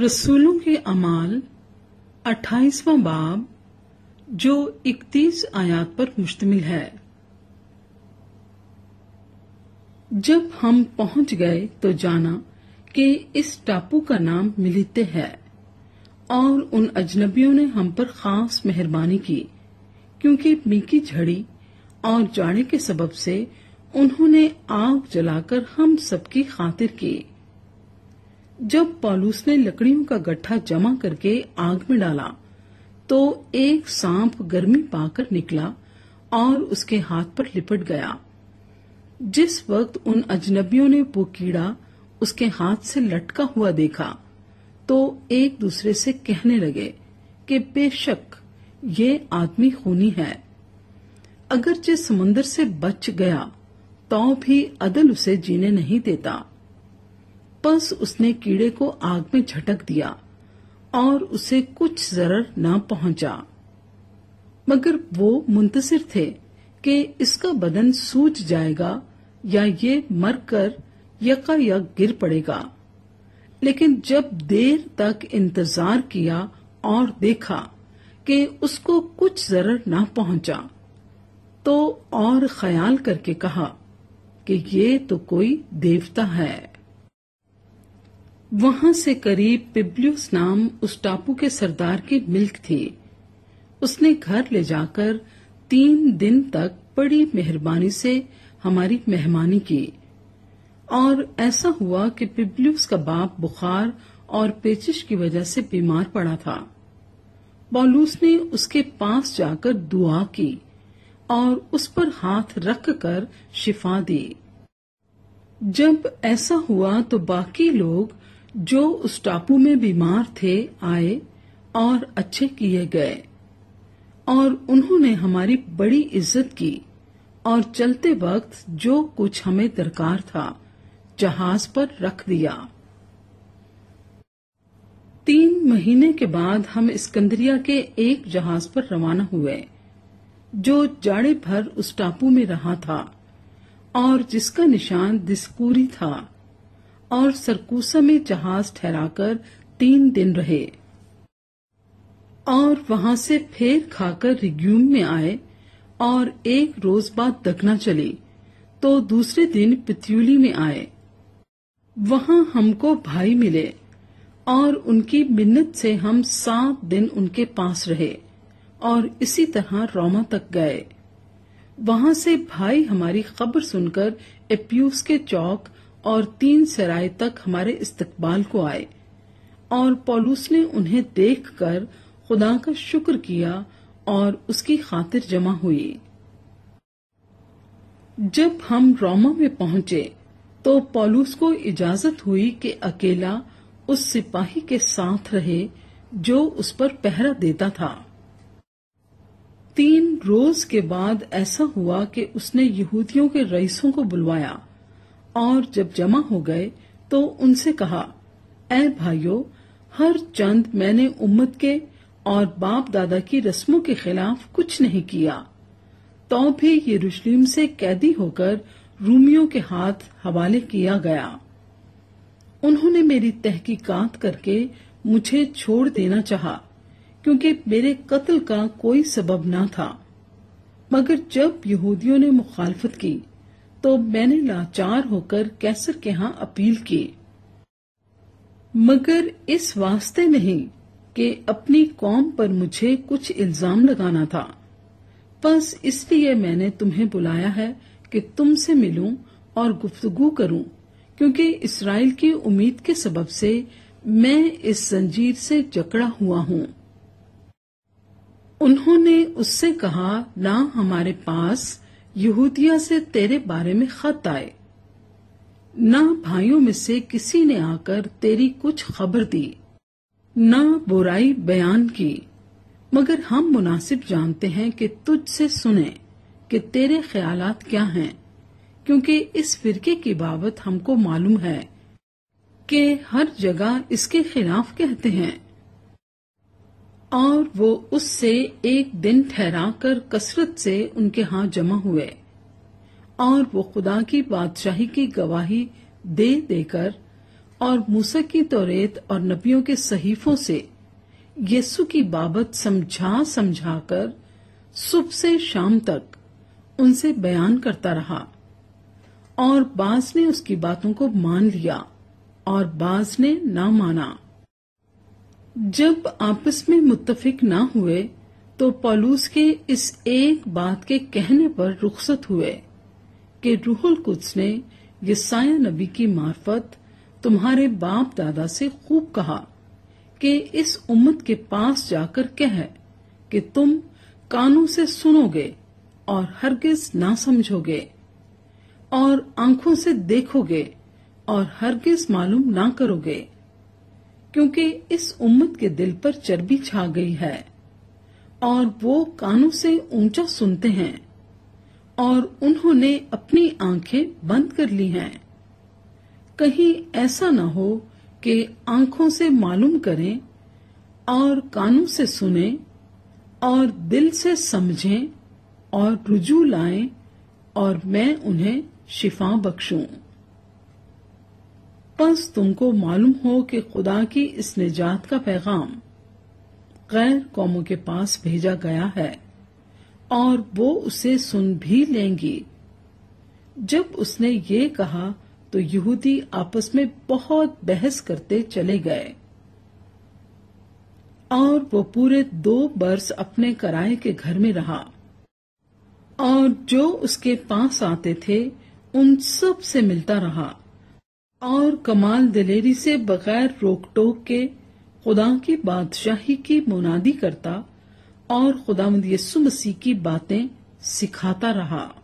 रसूलों के अमाल, अट्ठाईसवां बाब, जो इकतीस आयात पर मुश्तमिल है। जब हम पहुँच गए तो जाना कि इस टापू का नाम मिलिते है, और उन अजनबियों ने हम पर खास मेहरबानी की, क्योंकि मीकी झड़ी और जाड़े के सबब से उन्होंने आग जलाकर हम सबकी खातिर की। जब पालूस ने लकड़ियों का गट्ठा जमा करके आग में डाला तो एक सांप गर्मी पाकर निकला और उसके हाथ पर लिपट गया। जिस वक्त उन अजनबियों ने वो कीड़ा उसके हाथ से लटका हुआ देखा तो एक दूसरे से कहने लगे कि बेशक ये आदमी खूनी है। अगर जिस समुन्दर से बच गया तो भी अदल उसे जीने नहीं देता। बस उसने कीड़े को आग में झटक दिया और उसे कुछ जरर न पहुँचा। मगर वो मुंतसिर थे कि इसका बदन सूज जाएगा या ये मरकर यकायक गिर पड़ेगा। लेकिन जब देर तक इंतज़ार किया और देखा कि उसको कुछ जरर ना पहुँचा तो और ख्याल करके कहा कि ये तो कोई देवता है। वहाँ से करीब पिब्लियस नाम उस टापू के सरदार की मिल्क थी। उसने घर ले जाकर तीन दिन तक बड़ी मेहरबानी से हमारी मेहमानी की। और ऐसा हुआ कि पिब्लियस का बाप बुखार और पेचिश की वजह से बीमार पड़ा था। पॉलूस ने उसके पास जाकर दुआ की और उस पर हाथ रख कर शिफा दी। जब ऐसा हुआ तो बाकी लोग जो उस टापू में बीमार थे, आए और अच्छे किए गए। और उन्होंने हमारी बड़ी इज़्ज़त की और चलते वक्त जो कुछ हमें दरकार था, जहाज़ पर रख दिया। तीन महीने के बाद हम स्कंदरिया के एक जहाज़ पर रवाना हुए, जो जाड़े भर उस टापू में रहा था और जिसका निशान दिस्कूरी था। और सरकूसा में जहाज़ ठहराकर तीन दिन रहे। और वहाँ से फेर खाकर रिग्यूम में आए और एक रोज बाद दखना चली तो दूसरे दिन पित्यूली में आए। वहाँ हमको भाई मिले और उनकी मिन्नत से हम सात दिन उनके पास रहे और इसी तरह रोमा तक गए। वहाँ से भाई हमारी खबर सुनकर एप्यूस के चौक और तीन सराय तक हमारे इस्तकबाल को आए। और पॉलूस ने उन्हें देखकर खुदा का शुक्र किया और उसकी खातिर जमा हुई। जब हम रोमा में पहुँचे तो पॉलूस को इजाज़त हुई कि अकेला उस सिपाही के साथ रहे जो उस पर पहरा देता था। तीन रोज के बाद ऐसा हुआ कि उसने यहूदियों के रईसों को बुलवाया। और जब जमा हो गए तो उनसे कहा ए भाइयों, हर चंद मैंने उम्मत के और बाप दादा की रस्मों के खिलाफ कुछ नहीं किया। तो भी यरूशलेम से कैदी होकर रूमियों के हाथ हवाले किया गया। उन्होंने मेरी तहकीकात करके मुझे छोड़ देना चाहा, क्योंकि मेरे कत्ल का कोई सबब न था। मगर जब यहूदियों ने मुखालफत की तो मैंने लाचार होकर कैसर के यहाँ अपील की। मगर इस वास्ते नहीं कि अपनी कौम पर मुझे कुछ इल्ज़ाम लगाना था। बस इसलिए मैंने तुम्हें बुलाया है कि तुमसे मिलूं और गुफ्तगु करूँ, क्योंकि इसराइल की उम्मीद के सबब से मैं इस जंजीर से जकड़ा हुआ हूँ। उन्होंने उससे कहा, ना हमारे पास यहूदिया से तेरे बारे में खत आए। न भाइयों में से किसी ने आकर तेरी कुछ खबर दी, न बुराई बयान की। मगर हम मुनासिब जानते हैं कि तुझसे सुने कि तेरे ख्यालात क्या हैं, क्योंकि इस फिरके की बाबत हमको मालूम है कि हर जगह इसके खिलाफ कहते हैं। और वो उससे एक दिन ठहरा कर कसरत से उनके हाथ जमा हुए। और वो खुदा की बादशाही की गवाही दे देकर और मूसा की तौरेत और नबियों के सहीफों से यीशु की बाबत समझा समझाकर सुबह से शाम तक उनसे बयान करता रहा। और बाज ने उसकी बातों को मान लिया और बाज ने ना माना। जब आपस में मुत्तफिक ना हुए तो पौलूस के इस एक बात के कहने पर रुखसत हुए कि रूहुल कुद्स ने यसाया नबी की मार्फत तुम्हारे बाप दादा से खूब कहा कि इस उम्मत के पास जाकर कह कि तुम कानों से सुनोगे और हरगिज ना समझोगे और आँखों से देखोगे और हरगिज मालूम ना करोगे। क्योंकि इस उम्मत के दिल पर चर्बी छा गई है। और वो कानों से ऊँचा सुनते हैं और उन्होंने अपनी आँखें बंद कर ली हैं। कहीं ऐसा न हो कि आँखों से मालूम करें और कानों से सुने और दिल से समझें और रुजू लाएँ और मैं उन्हें शिफा बख्शूं। बस तुमको मालूम हो कि खुदा की इस निजात का पैगाम गैर कौमों के पास भेजा गया है, और वो उसे सुन भी लेंगी। जब उसने ये कहा तो यहूदी आपस में बहुत बहस करते चले गए, और वो पूरे दो बरस अपने कराए के घर में रहा। और जो उसके पास आते थे, उन सबसे मिलता रहा। और कमाल दिलेरी से बगैर रोक टोक के खुदा की बादशाही की मुनादी करता और खुदा यसु मसीह की बातें सिखाता रहा।